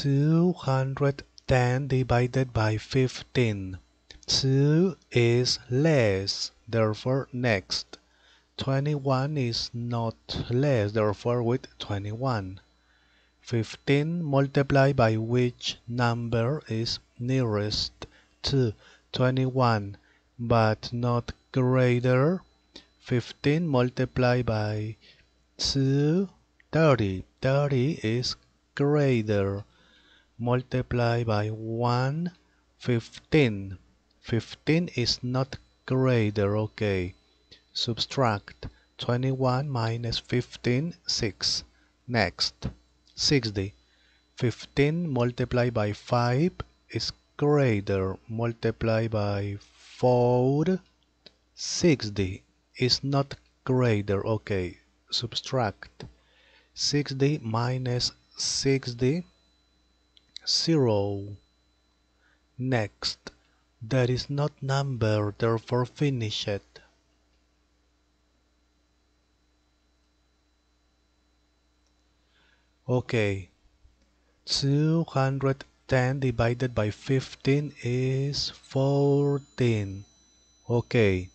210 divided by 15. 2 is less, therefore next. 21 is not less, therefore with 21. 15 multiplied by which number is nearest to 21 but not greater 15 multiplied by 2 30 30 is greater multiply by 1 15 15 is not greater okay. Subtract 21 minus 15 6 next 60 15 multiplied by 5 is greater. Multiply by 4 60 is not greater okay. Subtract 60 minus 60 0 next that is not number therefore finish it. Okay. 210 divided by 15 is 14 okay